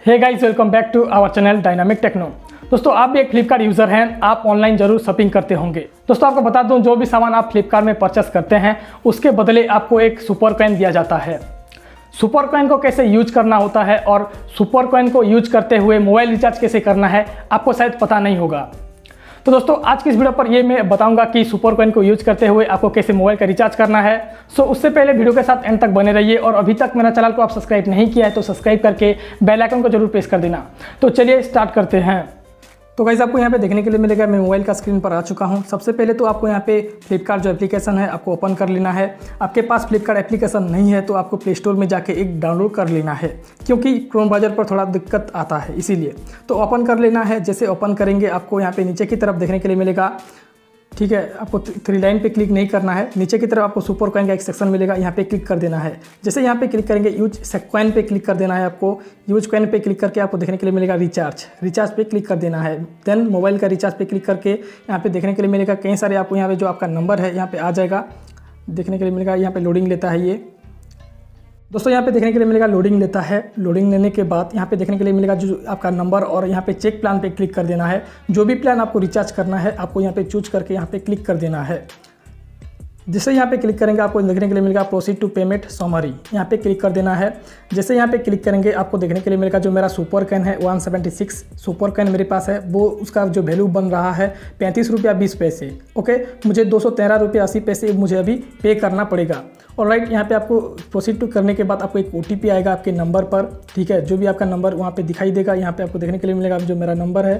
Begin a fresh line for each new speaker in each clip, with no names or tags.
Hey guys welcome back to our channel Dynamic Techno दोस्तों, आप भी एक फ्लिपकार्ट यूज़र हैं, आप ऑनलाइन ज़रूर शॉपिंग करते होंगे। दोस्तों, आपको बता दूँ, जो भी सामान आप फ्लिपकार्ट में परचेस करते हैं, उसके बदले आपको एक सुपर कॉइन दिया जाता है। सुपर कॉइन को कैसे यूज़ करना होता है और सुपर कॉइन को यूज़ करते हुए मोबाइल रिचार्ज कैसे करना है, आपको शायद पता नहीं होगा। तो दोस्तों, आज की इस वीडियो पर ये मैं बताऊँगा कि सुपर कॉइन को यूज़ करते हुए आपको कैसे मोबाइल का रिचार्ज करना है। सो उससे पहले वीडियो के साथ एंड तक बने रहिए और अभी तक मेरा चैनल को आप सब्सक्राइब नहीं किया है तो सब्सक्राइब करके बेलाइकन को ज़रूर प्रेस कर देना। तो चलिए स्टार्ट करते हैं। तो गाइज़ आपको यहाँ पे देखने के लिए मिलेगा, मैं मोबाइल का स्क्रीन पर आ चुका हूँ। सबसे पहले तो आपको यहाँ पे फ्लिपकार्ट जो एप्लीकेशन है, आपको ओपन कर लेना है। आपके पास फ्लिपकार्ट एप्लीकेशन नहीं है तो आपको प्ले स्टोर में जाके एक डाउनलोड कर लेना है, क्योंकि क्रोम ब्राउज़र पर थोड़ा दिक्कत आता है, इसीलिए। तो ओपन कर लेना है, जैसे ओपन करेंगे, आपको यहाँ पे नीचे की तरफ़ देखने के लिए मिलेगा। ठीक है, आपको थ्री लाइन पे क्लिक नहीं करना है। नीचे की तरफ़ आपको सुपर कॉइन का एक सेक्शन मिलेगा, यहाँ पे क्लिक कर देना है। जैसे यहाँ पे क्लिक करेंगे यूज़ कॉइन पे क्लिक कर देना है आपको। यूज़ कॉइन पे क्लिक करके आपको देखने के लिए मिलेगा रिचार्ज रिचार्ज पे क्लिक कर देना है। देन मोबाइल का रिचार्ज पे क्लिक करके यहाँ पे देखने के लिए मिलेगा कई सारे आपको यहाँ पे जो आपका नंबर है, यहाँ पे आ जाएगा। देखने के लिए मिलेगा, यहाँ पे लोडिंग लेता है ये। दोस्तों, यहाँ पे देखने के लिए मिलेगा लोडिंग लेता है। लोडिंग लेने के बाद यहाँ पे देखने के लिए मिलेगा जो आपका नंबर और यहाँ पे चेक प्लान पे क्लिक कर देना है। जो भी प्लान आपको रिचार्ज करना है, आपको यहाँ पे चूज़ करके यहाँ पे क्लिक कर देना है। जैसे यहाँ पे क्लिक करेंगे, आपको देखने के लिए मिलेगा प्रोसीड टू पेमेंट समरी यहाँ पे क्लिक कर देना है। जैसे यहाँ पे क्लिक करेंगे, आपको देखने के लिए मिलेगा जो मेरा सुपर कैन है 176 सुपर कैन मेरे पास है। वो उसका जो वैल्यू बन रहा है, पैंतीस रुपया बीस पैसे। ओके मुझे दो सौ तेरह रुपये अस्सी पैसे मुझे अभी पे करना पड़ेगा। और राइट यहाँ पे आपको प्रोसीड टू करने के बाद आपको एक ओटीपी आएगा आपके नंबर पर। ठीक है? जो भी आपका नंबर वहाँ पे दिखाई देगा, यहाँ पे आपको देखने के लिए मिलेगा जो मेरा नंबर है।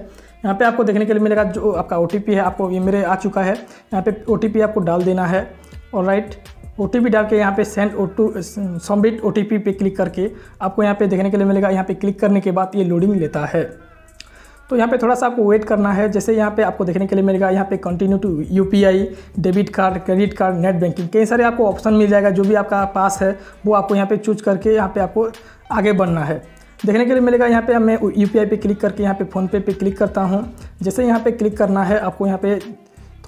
यहाँ पे आपको देखने के लिए मिलेगा जो आपका ओटीपी है, आपको ये मेरे आ चुका है। यहाँ पे ओटीपी आपको डाल देना है। और राइट ओ टी पी डाल के यहाँ पे send O to submit O T P पे क्लिक करके आपको यहाँ पे देखने के लिए मिलेगा यहाँ पे क्लिक करने के बाद ये लोडिंग लेता है तो यहाँ पे थोड़ा सा आपको वेट करना है जैसे यहाँ पे आपको देखने के लिए मिलेगा यहाँ पे continue to UPI debit card credit card net banking कई सारे आपको ऑप्शन मिल जाएगा जो भी आपका पास है वो आपको यहाँ पे चूज़ करके यहाँ पे आपको आगे बढ़ना है देखने के लिए मिलेगा यहाँ पे मैं यू पे क्लिक करके यहाँ पे फ़ोनपे पे क्लिक करता हूँ जैसे यहाँ पे क्लिक करना है आपको यहाँ पे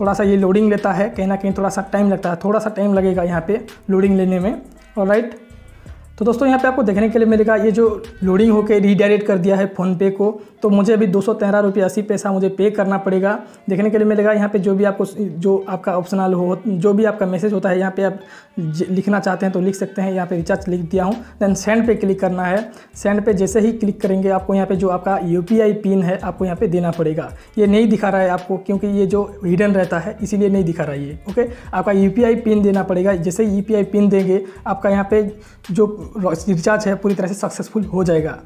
थोड़ा सा ये लोडिंग लेता है, कहीं ना कहीं थोड़ा सा टाइम लगता है थोड़ा सा टाइम लगेगा यहाँ पे लोडिंग लेने में और राइट तो दोस्तों, यहाँ पे आपको देखने के लिए मिलेगा ये जो लोडिंग होकर रीडायरेक्ट कर दिया है फ़ोनपे को। तो मुझे अभी दो सौ तेरह रुपये अस्सी पैसा मुझे पे करना पड़ेगा। देखने के लिए मिलेगा यहाँ पे जो भी आपको जो आपका ऑप्शनल हो, जो भी आपका मैसेज होता है, यहाँ पे आप लिखना चाहते हैं तो लिख सकते हैं। यहाँ पे रिचार्ज लिख दिया हूँ। देन सेंड पे क्लिक करना है। सेंड पे जैसे ही क्लिक करेंगे, आपको यहाँ पे जो आपका यूपीआई पिन है, आपको यहाँ पे देना पड़ेगा। ये नहीं दिखा रहा है आपको, क्योंकि ये जो हिडन रहता है, इसीलिए नहीं दिखा रहा है ये। ओके आपका यूपीआई पिन देना पड़ेगा। जैसे ही यू पिन देंगे, आपका यहाँ पे जो रिचार्ज है, पूरी तरह से सक्सेसफुल हो जाएगा।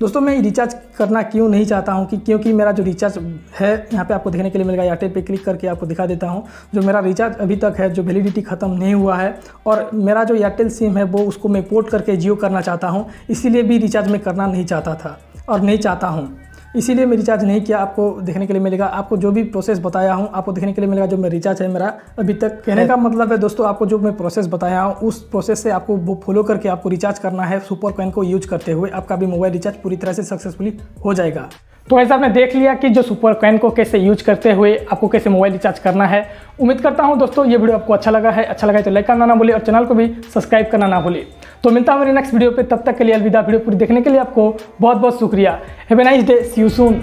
दोस्तों, मैं रिचार्ज करना क्यों नहीं चाहता हूँ कि क्योंकि मेरा जो रिचार्ज है, यहाँ पे आपको देखने के लिए मिलेगा एयरटेल पे क्लिक करके आपको दिखा देता हूँ। जो मेरा रिचार्ज अभी तक है, जो वैलिडिटी ख़त्म नहीं हुआ है, और मेरा जो एयरटेल सिम है, वो उसको मैं पोर्ट करके जियो करना चाहता हूँ। इसीलिए भी रिचार्ज मैं करना नहीं चाहता था, और नहीं चाहता हूँ। इसीलिए मैं रिचार्ज नहीं किया आपको देखने के लिए मिलेगा। आपको जो भी प्रोसेस बताया हूँ आपको देखने के लिए मिलेगा जो मेरा रिचार्ज है मेरा अभी तक। कहने का मतलब है दोस्तों आपको जो मैं प्रोसेस बताया हूँ उस प्रोसेस से आपको वो फॉलो करके आपको रिचार्ज करना है सुपर कॉइन को यूज़ करते हुए। आपका भी मोबाइल रिचार्ज पूरी तरह से सक्सेसफुली हो जाएगा। तो ऐसा आपने देख लिया कि जो सुपर कॉइन को कैसे यूज़ करते हुए आपको कैसे मोबाइल रिचार्ज करना है। उम्मीद करता हूँ दोस्तों ये वीडियो आपको अच्छा लगा है। अच्छा लगा है तो लाइक करना ना भूले और चैनल को भी सब्सक्राइब करना ना भूले। तो मिलता हूँ मेरे नेक्स्ट वीडियो पे। तब तक के लिए अलविदा। वीडियो पूरी देखने के लिए आपको बहुत बहुत शुक्रिया have a nice day see you soon